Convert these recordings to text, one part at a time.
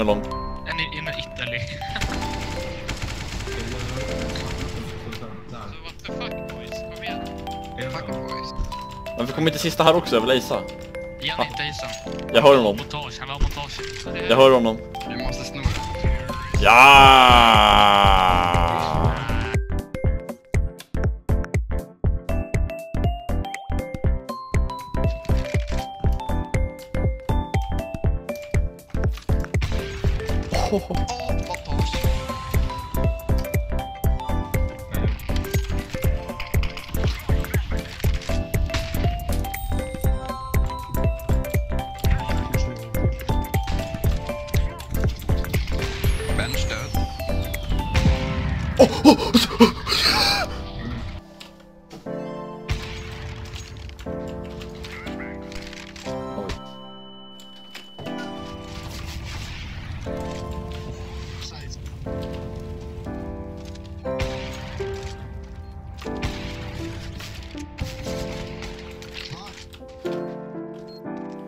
är lång. En i in Italy. Alltså, what the fuck boys? Kom igen. Fuck boys. Varför kommer inte sista här också? Jag vill acea. Ge han inte isen. Jag hör honom. Montage, han har montage. Jag hör honom. Vi måste det. Ja! goh, goh. Oh, oh, oh, oh.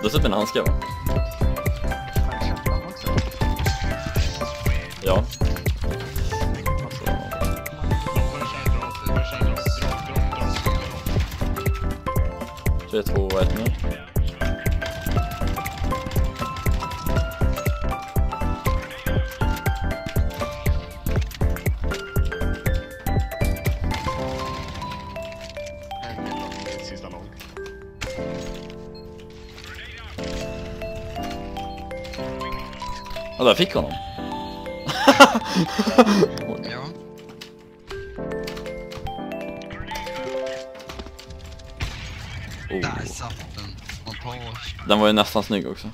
Du har sett mina handskar va? Ja. Tre, två, ett nu. Ja, där fick honom. Ja. Oh. Där satt den. Montage. Den var ju nästan snygg också.